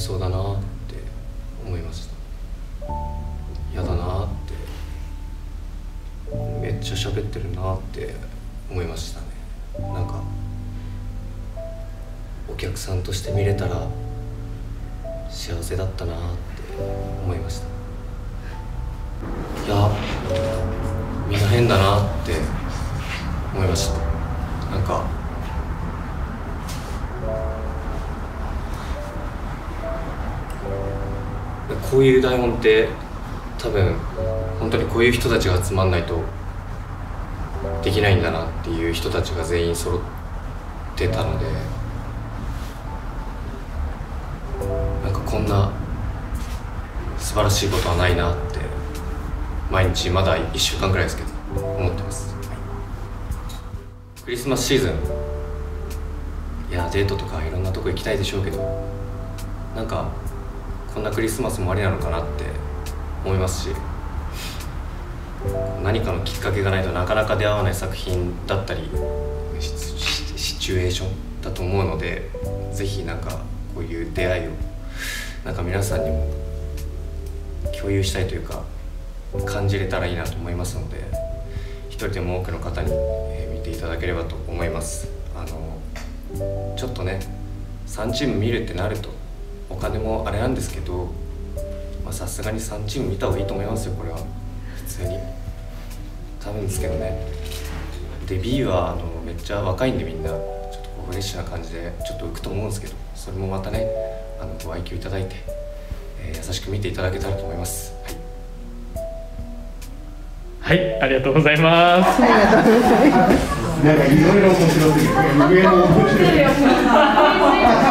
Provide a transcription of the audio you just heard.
そうだなって思いました嫌だなって。めっちゃ喋ってるなって思いましたね。なんかお客さんとして見れたら幸せだったなって思いました。いやみんな変だなって思いました。なんかこういう台本って多分本当にこういう人たちが集まんないとできないんだなっていう人たちが全員揃ってたのでなんかこんな素晴らしいことはないなって毎日まだ1週間くらいですけど思ってます。クリスマスシーズン。いやデートとかいろんなとこ行きたいでしょうけどなんかこんなクリスマスもありなのかなって思いますし何かのきっかけがないとなかなか出会わない作品だったりシチュエーションだと思うので是非なんかこういう出会いをなんか皆さんにも共有したいというか感じれたらいいなと思いますので一人でも多くの方に、え見ていただければと思います。あのちょっとね3チーム見るってなるとお金もあれなんですけどさすがに3チーム見た方がいいと思いますよこれは普通に多分ですけどねで B はあのめっちゃ若いんでみんなちょっとこうフレッシュな感じでちょっと浮くと思うんですけどそれもまたねあのご愛嬌いただいて、えー、優しく見ていただけたらと思いますはい、はい、ありがとうございます。ありがとうございます。なんかいろいろ面白すぎて、上の面白い。